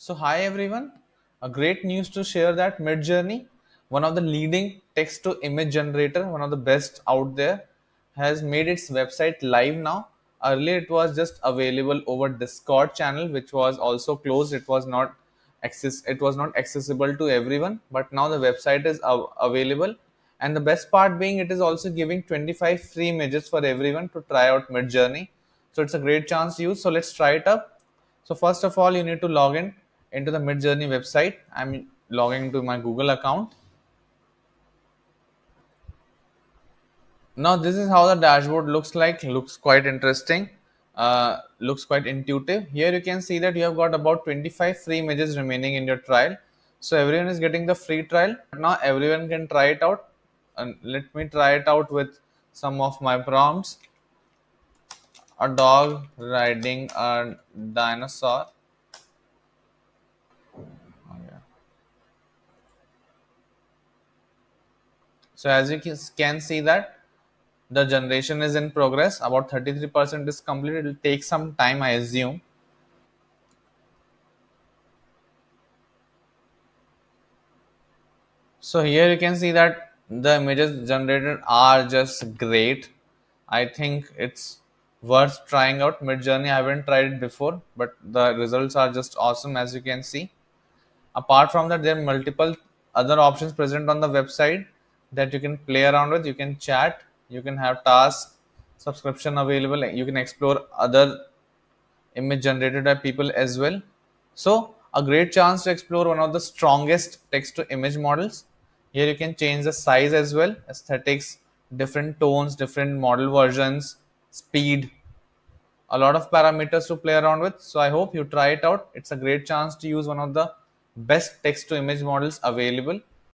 So hi everyone, a great news to share that Midjourney, one of the leading text to image generator, one of the best out there, has made its website live now. Earlier it was just available over Discord channel, which was also closed. It was not access it was not accessible to everyone, but now the website is av- available. And the best part being it is also giving 25 free images for everyone to try out Midjourney. So it's a great chance to use. So let's try it up. So first of all, you need to log in into the Midjourney website. I'm logging into my Google account. Now this is how the dashboard looks like. Looks quite interesting. Uh, looks quite intuitive. Here you can see that you have got about 25 free images remaining in your trial. So everyone is getting the free trial. Now everyone can try it out. And let me try it out with some of my prompts. A dog riding a dinosaur. So as you can see that the generation is in progress. About 33% is complete it will take some time i assume. So here you can see that the images generated are just great. I think it's worth trying out. Midjourney i haven't tried it before but the results are just awesome as you can see. Apart from that there are multiple other options present on the website that you can play around with. You can chat. You can have task subscription available. You can explore other image generated by people as well. So a great chance to explore one of the strongest text to image models. Here you can change the size as well. Aesthetics different tones different model versions speed. A lot of parameters to play around with. So i hope you try it out. It's a great chance to use one of the best text to image models available